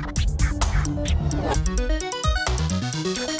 Thank you.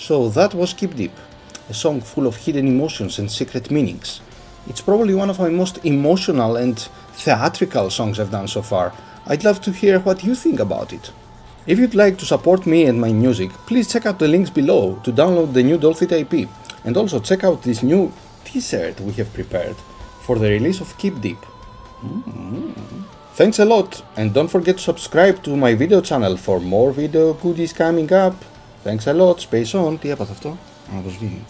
So that was Keep Deep, a song full of hidden emotions and secret meanings. It's probably one of my most emotional and theatrical songs I've done so far. I'd love to hear what you think about it. If you'd like to support me and my music, please check out the links below to download the new Dol Theeta EP and also check out this new t-shirt we have prepared for the release of Keep Deep. Mm. Thanks a lot and don't forget to subscribe to my video channel for more video goodies coming up. Thanks a lot, space on. Τι έπαθε αυτό; Α, το σβήνει.